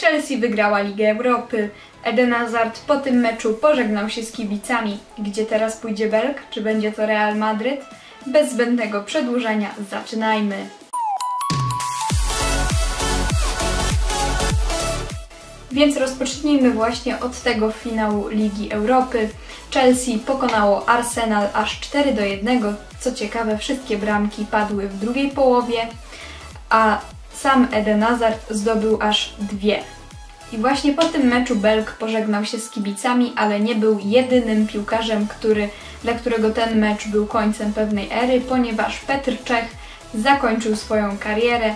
Chelsea wygrała Ligę Europy. Eden Hazard po tym meczu pożegnał się z kibicami. Gdzie teraz pójdzie Belg? Czy będzie to Real Madryt? Bez zbędnego przedłużenia zaczynajmy. Więc rozpocznijmy właśnie od tego finału Ligi Europy. Chelsea pokonało Arsenal aż 4 do 1. Co ciekawe, wszystkie bramki padły w drugiej połowie, a sam Eden Hazard zdobył aż dwie. I właśnie po tym meczu Belg pożegnał się z kibicami, ale nie był jedynym piłkarzem, który, dla którego ten mecz był końcem pewnej ery, ponieważ Petr Czech zakończył swoją karierę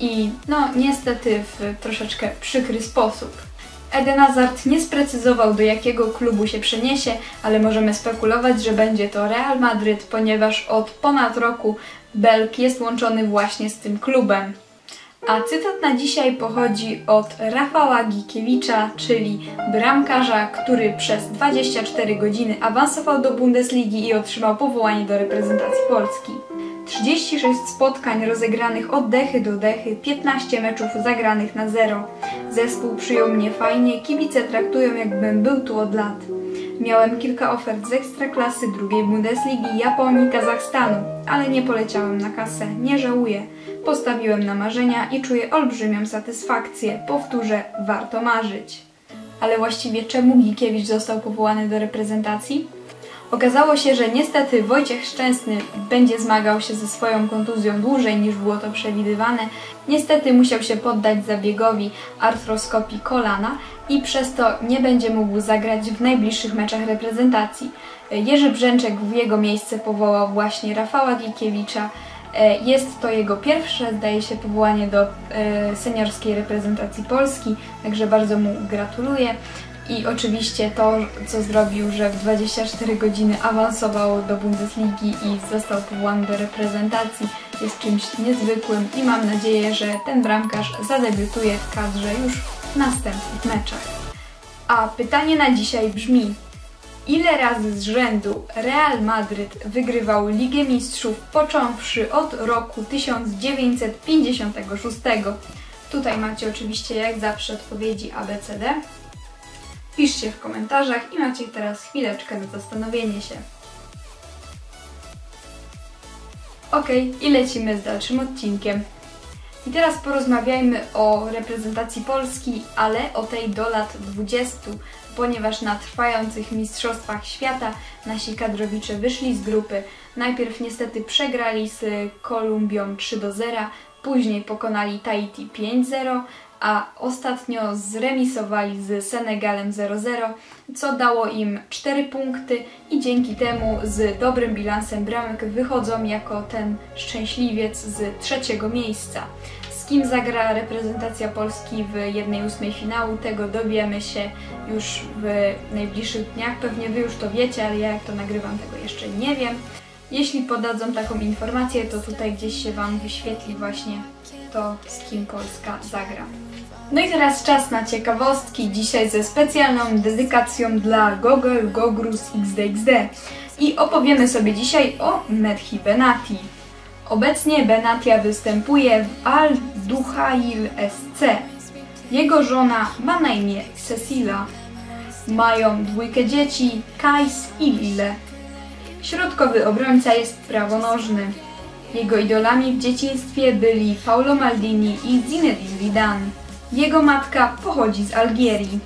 i no niestety w troszeczkę przykry sposób. Eden Hazard nie sprecyzował do jakiego klubu się przeniesie, ale możemy spekulować, że będzie to Real Madryt, ponieważ od ponad roku Belg jest łączony właśnie z tym klubem. A cytat na dzisiaj pochodzi od Rafała Gikiewicza, czyli bramkarza, który przez 24 godziny awansował do Bundesligi i otrzymał powołanie do reprezentacji Polski. 36 spotkań rozegranych od dechy do dechy, 15 meczów zagranych na zero. Zespół przyjął mnie fajnie, kibice traktują jakbym był tu od lat. Miałem kilka ofert z ekstraklasy, drugiej Bundesligi, Japonii, Kazachstanu, ale nie poleciałem na kasę, nie żałuję. Postawiłem na marzenia i czuję olbrzymią satysfakcję. Powtórzę, warto marzyć. Ale właściwie czemu Gikiewicz został powołany do reprezentacji? Okazało się, że niestety Wojciech Szczęsny będzie zmagał się ze swoją kontuzją dłużej niż było to przewidywane. Niestety musiał się poddać zabiegowi artroskopii kolana i przez to nie będzie mógł zagrać w najbliższych meczach reprezentacji. Jerzy Brzęczek w jego miejsce powołał właśnie Rafała Gikiewicza. Jest to jego pierwsze, zdaje się, powołanie do e, seniorskiej reprezentacji Polski, także bardzo mu gratuluję. I oczywiście to, co zrobił, że w 24 godziny awansował do Bundesligi i został powołany do reprezentacji, jest czymś niezwykłym i mam nadzieję, że ten bramkarz zadebiutuje w kadrze już w następnych meczach. A pytanie na dzisiaj brzmi: ile razy z rzędu Real Madryt wygrywał Ligę Mistrzów począwszy od roku 1956? Tutaj macie oczywiście jak zawsze odpowiedzi ABCD. Piszcie w komentarzach i macie teraz chwileczkę na zastanowienie się. Ok, i lecimy z dalszym odcinkiem. I teraz porozmawiajmy o reprezentacji Polski, ale o tej do lat 20, ponieważ na trwających Mistrzostwach Świata nasi kadrowicze wyszli z grupy. Najpierw niestety przegrali z Kolumbią 3 do 0, później pokonali Tahiti 5-0, a ostatnio zremisowali z Senegalem 0-0, co dało im 4 punkty i dzięki temu z dobrym bilansem bramek wychodzą jako ten szczęśliwiec z trzeciego miejsca. Z kim zagra reprezentacja Polski w 1-8 finału, tego dowiemy się już w najbliższych dniach. Pewnie Wy już to wiecie, ale ja jak to nagrywam, tego jeszcze nie wiem. Jeśli podadzą taką informację, to tutaj gdzieś się Wam wyświetli właśnie to, z kim Polska zagra. No i teraz czas na ciekawostki, dzisiaj ze specjalną dedykacją dla Gogol Gogrus XDXD. I opowiemy sobie dzisiaj o Medhi Benati. Obecnie Benatia występuje w Al Duhail SC. Jego żona ma na imię Cecilia. Mają dwójkę dzieci, Kais i Lile. Środkowy obrońca jest prawonożny. Jego idolami w dzieciństwie byli Paulo Maldini i Zinedine Zidane. Jego matka pochodzi z Algierii.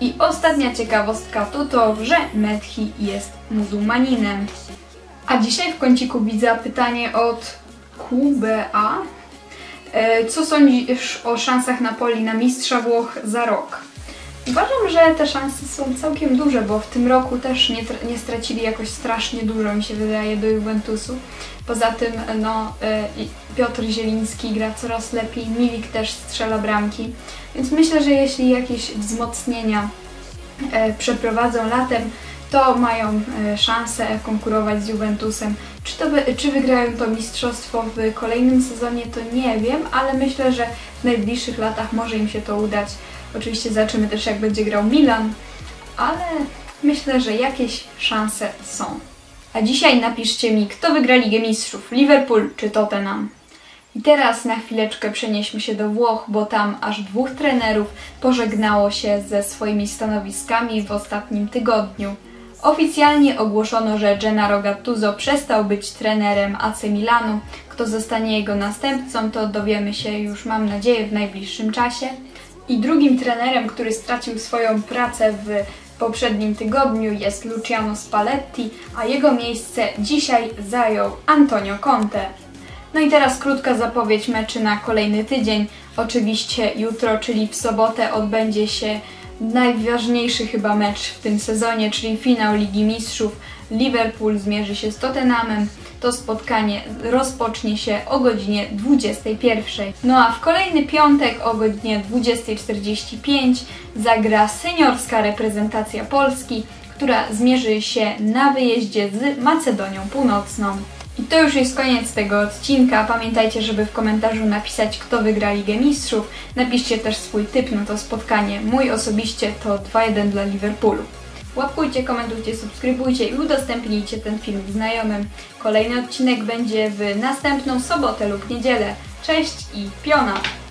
I ostatnia ciekawostka to to, że Medhi jest muzułmaninem. A dzisiaj w kąciku widzę pytanie od QBA. E, co sądzisz o szansach Napoli na mistrza Włoch za rok? Uważam, że te szanse są całkiem duże, bo w tym roku też nie, nie stracili jakoś strasznie dużo, mi się wydaje, do Juventusu. Poza tym no, e, Piotr Zieliński gra coraz lepiej, Milik też strzela bramki, więc myślę, że jeśli jakieś wzmocnienia e, przeprowadzą latem, to mają e, szansę konkurować z Juventusem. Czy, to czy wygrają to mistrzostwo w kolejnym sezonie, to nie wiem, ale myślę, że w najbliższych latach może im się to udać. Oczywiście zobaczymy też, jak będzie grał Milan, ale myślę, że jakieś szanse są. A dzisiaj napiszcie mi, kto wygra Ligę Mistrzów, Liverpool czy Tottenham. I teraz na chwileczkę przenieśmy się do Włoch, bo tam aż dwóch trenerów pożegnało się ze swoimi stanowiskami w ostatnim tygodniu. Oficjalnie ogłoszono, że Gennaro Gattuso przestał być trenerem AC Milanu. Kto zostanie jego następcą, to dowiemy się już, mam nadzieję, w najbliższym czasie. I drugim trenerem, który stracił swoją pracę w poprzednim tygodniu jest Luciano Spalletti, a jego miejsce dzisiaj zajął Antonio Conte. No i teraz krótka zapowiedź meczy na kolejny tydzień. Oczywiście jutro, czyli w sobotę odbędzie się najważniejszy chyba mecz w tym sezonie, czyli finał Ligi Mistrzów. Liverpool zmierzy się z Tottenhamem. To spotkanie rozpocznie się o godzinie 21. No a w kolejny piątek o godzinie 20.45 zagra seniorska reprezentacja Polski, która zmierzy się na wyjeździe z Macedonią Północną. I to już jest koniec tego odcinka. Pamiętajcie, żeby w komentarzu napisać, kto wygra Ligę Mistrzów. Napiszcie też swój typ na to spotkanie. Mój osobiście to 2-1 dla Liverpoolu. Łapkujcie, komentujcie, subskrybujcie i udostępnijcie ten film znajomym. Kolejny odcinek będzie w następną sobotę lub niedzielę. Cześć i piona!